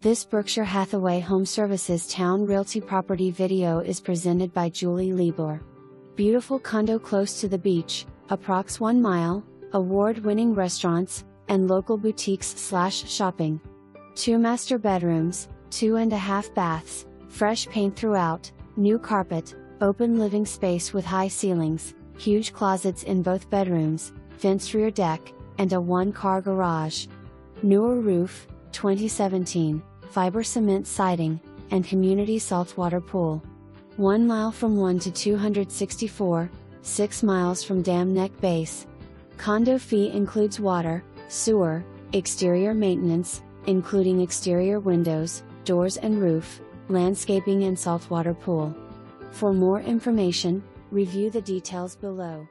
This Berkshire Hathaway Home Services Towne Realty property video is presented by Julie Liebler. Beautiful condo close to the beach, approx 1 mile, award winning restaurants, and local boutiques slash shopping. Two master bedrooms, two and a half baths, fresh paint throughout, new carpet, open living space with high ceilings, huge closets in both bedrooms, fenced rear deck, and a one car garage. Newer roof, 2017, fiber cement siding, and community saltwater pool. 1 mile from 1 to 264, 6 miles from Dam Neck Base. Condo fee includes water, sewer, exterior maintenance, including exterior windows, doors and roof, landscaping and saltwater pool. For more information, review the details below.